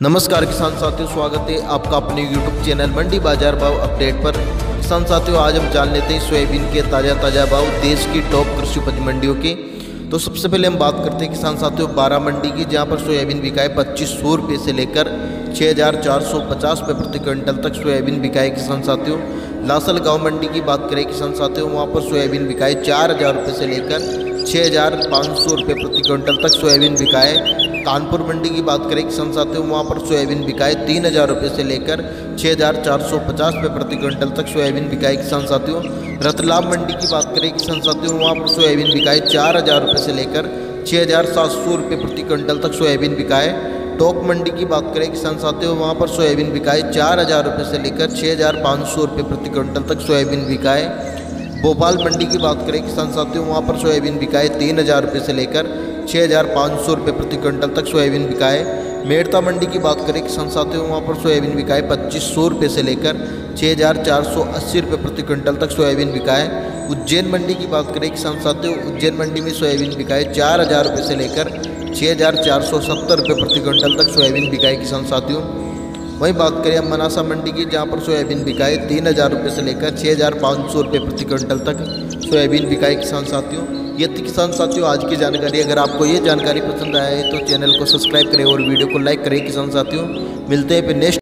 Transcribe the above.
नमस्कार किसान साथियों, स्वागत है आपका अपने यूट्यूब चैनल मंडी बाज़ार भाव अपडेट पर। किसान साथियों, आज हम जान लेते हैं सोयाबीन के ताज़ा ताज़ा भाव देश की टॉप कृषि उपज मंडियों के। तो सबसे पहले हम बात करते हैं किसान साथियों, बारह मंडी की, जहाँ पर सोयाबीन बिकाए पच्चीस सौ रुपये से लेकर छः हज़ार चार सौ पचास रुपये प्रति क्विंटल तक सोयाबीन बिकाए किसान साथियों। लासल गाँव मंडी की बात करें किसान साथियों, वहाँ पर सोयाबीन बिकाए चार हज़ार रुपये से लेकर छः हज़ार पाँच सौ रुपये प्रति क्विंटल तक सोयाबीन बिकाए। कानपुर मंडी की बात करें, किसान साथियों, वहाँ पर सोयाबीन बिकाए तीन हज़ार रुपये से लेकर छः हज़ार चार सौ पचास रुपये प्रति क्विंटल तक सोयाबीन बिकाए किसान साथियों। रतलाम मंडी की बात करें, किसान साथियों, वहाँ पर सोयाबीन बिकाए चार हज़ार रुपये से लेकर छः हज़ार सात सौ रुपये प्रति क्विंटल तक सोयाबीन बिकाए। टोक मंडी की बात करें, किसान साथियों, वहाँ पर सोयाबीन बिकाए चार हज़ार रुपये से लेकर छः हज़ार पाँच सौ रुपये प्रति क्विंटल तक सोयाबीन बिकाए। भोपाल मंडी की बात करें, किसान साथियों, वहाँ पर सोयाबीन बिकाए तीन हज़ार रुपये से लेकर छः हज़ार पाँच सौ रुपये प्रति क्विंटल तक सोयाबीन बिकाए। मेड़ता मंडी की बात करें, किसान साथियों, वहाँ पर सोयाबीन बिकाए पच्चीस सौ रुपये से लेकर छः हज़ार चार सौ अस्सी रुपये प्रति क्विंटल तक सोयाबीन बिकाए। उज्जैन मंडी की बात करें, किसान साथियों, उज्जैन मंडी में सोयाबीन बिकाए चार हज़ार रुपये से लेकर छः हज़ार चार सौ सत्तर रुपये प्रति क्विंटल तक सोयाबीन बिकाए किसान साथियों। वहीं बात करें हम मनासा मंडी की, जहाँ पर सोयाबीन बिकाए तीन हज़ार रुपये से लेकर छः हज़ार पाँच सौ रुपये प्रति क्विंटल तक सोयाबीन बिकाए किसान साथियों। ये थी किसान साथियों, आज की जानकारी, अगर आपको ये जानकारी पसंद आए तो चैनल को सब्सक्राइब करें और वीडियो को लाइक करें किसान साथियों। मिलते हैं फिर नेक्स्ट